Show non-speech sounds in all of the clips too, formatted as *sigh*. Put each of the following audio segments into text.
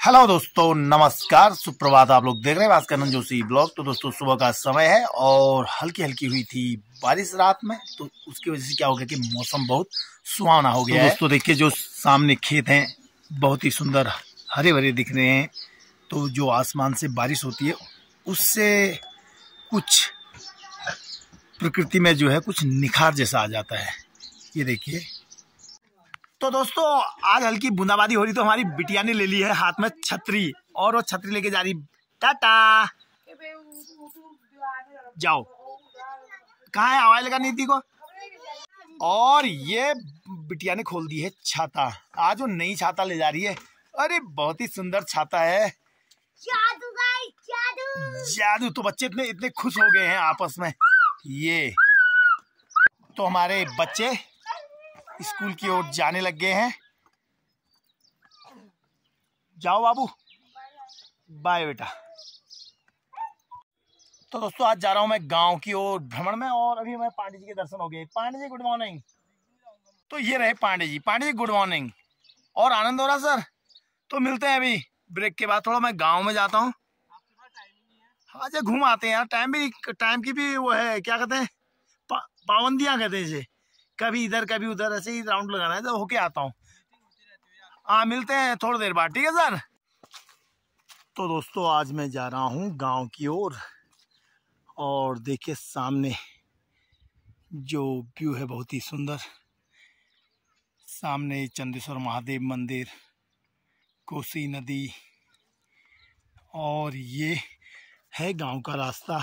Hello दोस्तों नमस्कार। सुप्रभात आप लोग देख रहे हैं भास्कर जोशी ब्लॉग। तो दोस्तों सुबह का समय है और हल्की हल्की हुई थी बारिश रात में तो उसकी वजह से क्या हो गया कि मौसम बहुत सुहावना हो गया तो दोस्तों देखिए जो सामने खेत हैं बहुत ही सुंदर हरे भरे दिख रहे हैं। तो जो आसमान से बारिश होती है उससे कुछ प्रकृति में जो है कुछ निखार जैसा आ जाता है। ये देखिए तो दोस्तों आज हल्की बूंदाबांदी हो रही तो हमारी बिटिया ने ले ली है हाथ में छतरी। और वो छतरी लेके जा रही। टाटा। जाओ। कहा है आवाज़ लगा नीति को? और ये बिटिया ने खोल दी है छाता। आज वो नई छाता ले जा रही है। अरे बहुत ही सुंदर छाता है। जादू जादू। जादू। तो बच्चे इतने इतने खुश हो गए हैं आपस में। ये। तो हमारे बच्चे स्कूल की ओर जाने लग गए हैं। जाओ बाबू। बाय बेटा। तो दोस्तों, आज जा रहा हूँ मैं गाँव की ओर भ्रमण में, और अभी मैं पांडे जी के दर्शन हो गए। पांडे जी गुड मॉर्निंग तो ये रहे पांडे जी। पांडे जी गुड मॉर्निंग और आनंद हो रहा सर तो मिलते हैं अभी ब्रेक के बाद। थोड़ा मैं गाँव में जाता हूँ। हाँ जी घूम आते हैं यार। टाइम भी टाइम की भी वो है, क्या कहते हैं? पाबंदियाँ कहते हैं इसे। कभी इधर कभी उधर ऐसे ही राउंड लगाना है तो होके आता हूँ। हाँ मिलते हैं थोड़ी देर बाद ठीक है सर? तो दोस्तों आज मैं जा रहा हूँ गाँव की ओर और, देखिए सामने जो व्यू है बहुत ही सुंदर। सामने चंदेश्वर महादेव मंदिर कोसी नदी और ये है गाँव का रास्ता।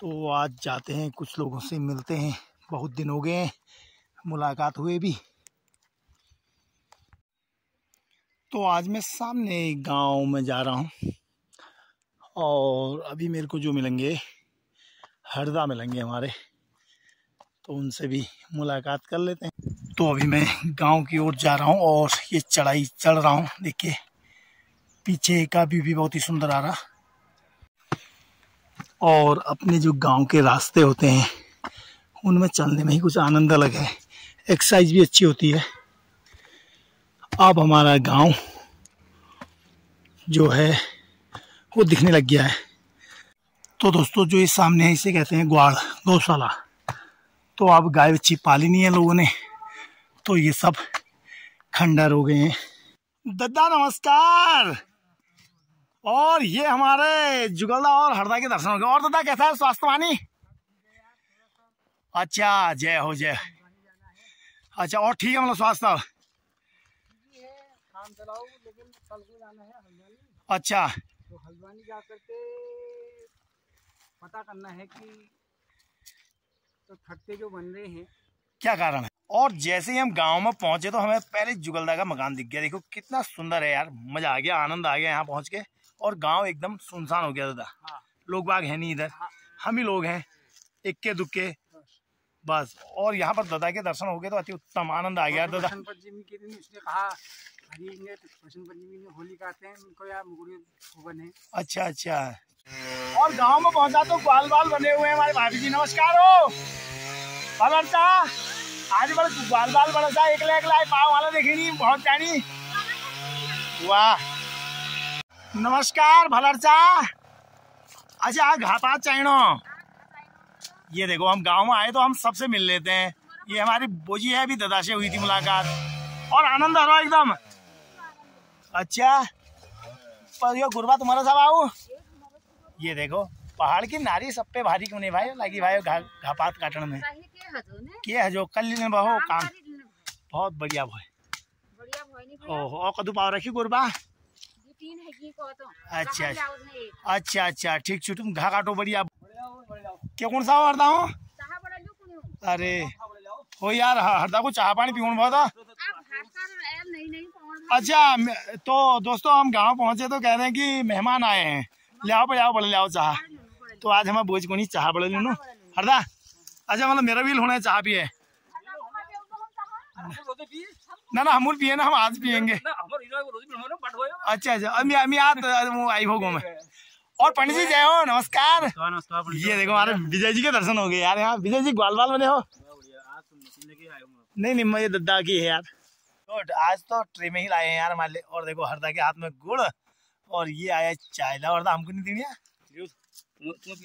तो आज जाते हैं कुछ लोगों से मिलते हैं। बहुत दिन हो गए हैं, मुलाकात हुए भी। तो आज मैं सामने गाँव में जा रहा हूँ, और अभी मेरे को जो मिलेंगे, हरदा मिलेंगे हमारे तो उनसे भी मुलाकात कर लेते हैं। तो अभी मैं गाँव की ओर जा रहा हूँ, और ये चढ़ाई चढ़ रहा हूँ, देखिए, पीछे का व्यू भी बहुत ही सुंदर आ रहा। और अपने जो गाँव के रास्ते होते हैं उनमें चलने में ही कुछ आनंद अलग है। एक्सरसाइज भी अच्छी होती है। अब हमारा गाँव जो है, वो दिखने लग गया है। तो दोस्तों, जो ये सामने है, इसे कहते हैं ग्वाड़ गौशाला। तो अब गाय बच्ची पाली नहीं है लोगों ने। तो ये सब खंडर हो गए हैं। दद्दा नमस्कार! और ये हमारे जुगलदा और हरदा के दर्शन हो गए। और दद्दा कैसा है स्वास्थ्य वानी अच्छा जय हो जय। अच्छा और ठीक है मतलब स्वास्थ्य अच्छा। तो हल्द्वानी जा करके पता करना है कि तो खट्टे जो बन रहे हैं क्या कारण है? और जैसे ही हम गाँव में पहुँचे तो हमें पहले जुगलदा का मकान दिख गया। देखो कितना सुंदर है यार। मज़ा आ गया आनंद आ गया यहाँ पहुँच के। और गाँव एकदम सुनसान हो गया दादा। हाँ। लोग बाग है नहीं इधर। हाँ। हम ही लोग हैं इक्के दुक्के बस। और यहाँ पर दादा के दर्शन हो गए तो अति उत्तम आनंद आ गया। दादा पंचमी के दिन उसने कहा हैं है अच्छा अच्छा। और गाँव में पहुँचा तो बाल बाल बने हुए हैं हमारे भाभी जी नमस्कार हो। भलरचा आज बड़े बाल बाल बड़ा सा एक पाव वाला देखे नहीं बहुत जानी। वाह। नमस्कार भलरचा अच्छा घापा चाइनो। ये देखो हम गाँव में आए तो हम सबसे मिल लेते हैं। ये हमारी बोजी है अभी ददा से हुई थी मुलाकात। और आनंद आ रहा एकदम। अच्छा। पर ये गुरबा तुम्हारा सब आओ ये देखो पहाड़ की नारी सब पे भारी क्यों नहीं भाई? लगी भाई घापात काटन में। के है जो कल ने बहो। काम बहुत बढ़िया भाई ओहो कदू पाव रखी गुरबा? अच्छा अच्छा अच्छा ठीक छुट तुम घा काटो बढ़िया। क्या कौन सा हरदा हूँ? अरे हो यार हरदा को चाह पानी पीवन बहुत अच्छा तो दोस्तों हम गाँव पहुँचे तो कह रहे हैं कि मेहमान आए हैं। ले आओ ले आओ बोले ले आओ चाह। तो आज हमें बोझ को नहीं चाह बड़े लू हरदा अच्छा मतलब मेरा भी होना है चाह पिए। ना ना हम पिए ना हम आज पियेंगे। अच्छा अच्छा अभी आज आई भोगो में। और पंडित जी जय हो नमस्कार। ये देखो हमारे विजय जी के दर्शन हो गए यार यहाँ विजय जी ग्वाल बाल बने हो। नहीं नहीं मैं दद्दा की है यार। तो आज तो ट्रे में ही लाए हैं यार हमारे लिए। और देखो हरदा के हाथ में गुड़ और ये आया चाय। ला हरदा हमको नहीं देनी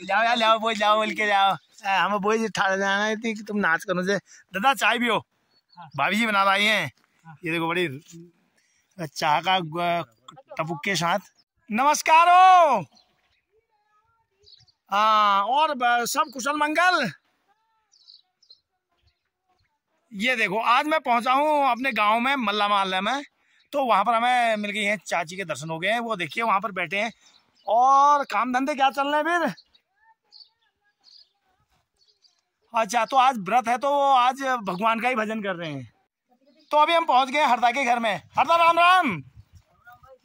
जाओ यार लाओ बोझ जाओ बोल के जाओ। हम बोझ ठाड़ जाना थी कि तुम नाच करो से दादा चाय भी हो। भाभी जी बना लाई हैं। ये देखो बड़ी चाह का ग- टपुक के साथ। नमस्कार हो हाँ और सब कुशल मंगल। ये देखो, आज मैं पहुँचा हूँ अपने गाँव में, मल्ला मोहल्ले में। तो वहाँ पर हमें मिल गई हैं चाची के दर्शन हो गए हैं। वो देखिए, वहाँ पर बैठे हैं। और काम धंधे क्या चल रहे हैं फिर? अच्छा तो आज व्रत है तो आज भगवान का ही भजन कर रहे हैं। तो अभी हम पहुँच गए हरदा के घर में। हरदा राम राम।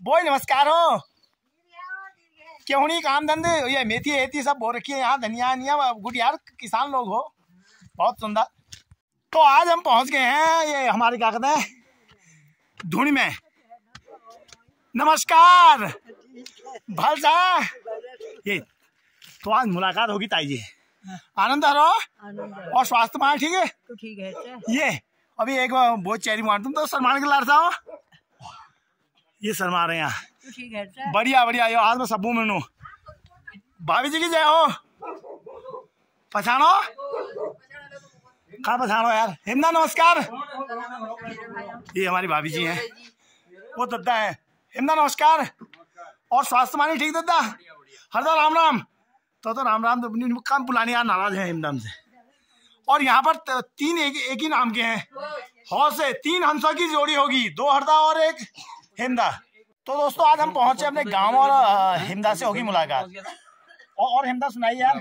बोल, नमस्कार हो। क्यों नहीं काम धंधे ये मेथी एथी सब बो रखी है यहाँ धनिया धनिया गुड यार किसान लोग हो। बहुत सुंदर। तो आज हम पहुँच गए हैं ये हमारे क्या कहते हैं धुनी में। नमस्कार! भलसा ये तो आज मुलाकात होगी ताई जी। आनंद हरो और स्वास्थ्य मान ठीक है? तो ठीक है अच्छा ये अभी एक बहुत चेरी मार तुम तो सलमान के लाड़ता हो ये शर्मा रहे हैं। है बढ़िया बढ़िया यो आज मैं सबू मिलू भाभी जी की जय हो। पछाणो कहाँ पछाणो यार? हिमना नमस्कार। ये हमारी भाभी जी हैं। वो दद्दा है। हिमना नमस्कार। और स्वास्थ्य मानी ठीक दद्दा? हरदा राम राम। तो तो राम राम तो काम पुलानी यार नाराज़ है हिमदम से और यहाँ पर तीन एक, एक ही नाम के हैं। हौस से तीन हंसों की जोड़ी होगी। दो हरदा और एक। हिमदा। तो दोस्तों आज हम पहुँचे अपने गाँव और हिमदा से होगी मुलाकात। और, हिमदा सुनाई यार।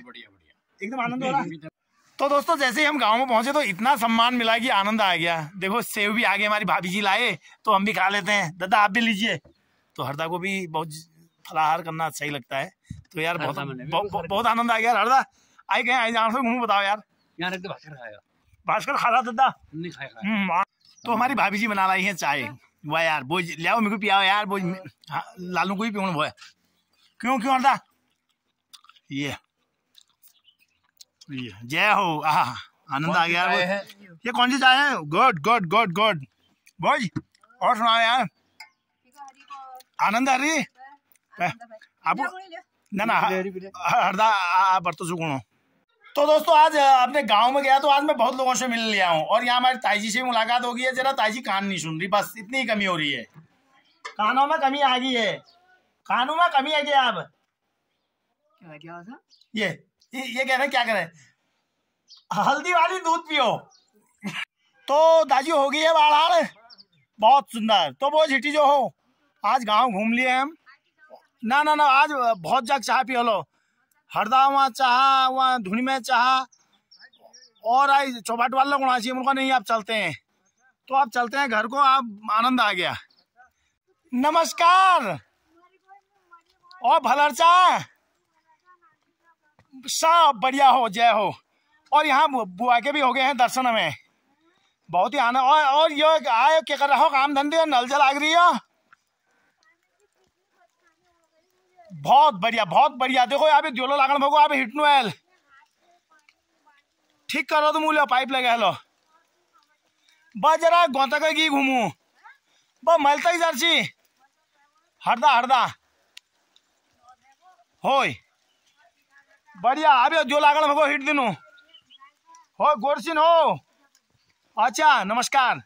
एकदम आनंद हो रहा है। तो दोस्तों जैसे ही हम गाँव में पहुँचे तो इतना सम्मान मिला कि आनंद आ गया। देखो सेव भी आगे हमारी भाभी जी लाए तो हम भी खा लेते हैं। दादा आप भी लीजिए। तो हरदा को भी बहुत फलाहार करना अच्छा ही लगता है। तो यार बहुत बहुत, आनंद आ गया हरदा आई गए आई जान घूम बताओ यार। दे भास्कर खा रहा दादा? हम्म। तो हमारी भाभी जी बना लाई है चाय। वाह यार बोझ ले आओ मेरे को पियाओ यार बोझ हाँ, लालू को भी पियो वो है। क्यों क्यों हरदा ये ये जय हो आहा आनंद आ गया यार ये कौन सी चाय है? गुड गुड गुड गुड बोझ और सुनाओ यार। आनंद आ रही आप ना ना हरदा आप बरतो सुकुणो तो दोस्तों आज अपने गाँव में गया तो आज मैं बहुत लोगों से मिल लिया हूँ। और यहाँ हमारी ताई जी से मुलाकात हो गई है। जरा ताई जी कान नहीं सुन रही बस इतनी ही कमी हो रही है। कानों में कमी आ गई है। कानों में कमी है क्या अब? क्या क्या ये ये, ये कह रहे हैं क्या करें हल्दी वाली दूध पियो। तो दादी हो गई है बाढ़। बहुत सुंदर। तो वो झिटी जो हो आज गाँव घूम लिए हम। ना ना ना आज बहुत जग चाह पियो लो। हरदा वहाँ चाह, वहाँ धुनी में चाह। और आई चौबाट वाला गुणा चाहिए उनका नहीं, आप चलते हैं। तो आप चलते हैं घर को, आप आनंद आ गया। नमस्कार। और भलरचा। सब बढ़िया हो, जय हो। और यहाँ बुआ के भी हो गए हैं दर्शन हमें। बहुत ही आनंद, और और ये आए, क्या कर रहे हो? काम धंधे, नल जल आग रही हो? बहुत बढ़िया बहुत बढ़िया। देखो यहाँ पे जोलो लागण भगो, यहाँ पे हिटनु आयल। ठीक करो तो मूल्य पाइप लगे हेलो बस जरा गोता का की घूमू। बस मलता ही जर्सी। हरदा हरदा। होय। बढ़िया अभी जो लागण भगो, हिट दिनु। हो गोरसिन हो। अच्छा नमस्कार।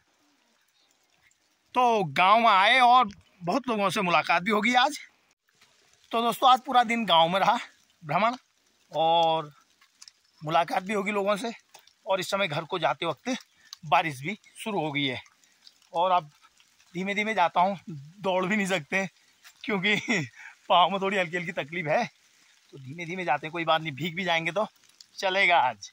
तो गाँव में आए और बहुत लोगों से मुलाकात भी होगी आज। तो दोस्तों, आज पूरा दिन गाँव में रहा, भ्रमण और मुलाकात भी होगी लोगों से और इस समय घर को जाते वक्त बारिश भी शुरू हो गई है। और अब धीमे धीमे जाता हूँ, दौड़ भी नहीं सकते, क्योंकि *laughs* पाँव में थोड़ी हल्की हल्की तकलीफ़ है। तो धीमे धीमे जाते हैं, कोई बात नहीं, भीग भी जाएँगे तो चलेगा आज।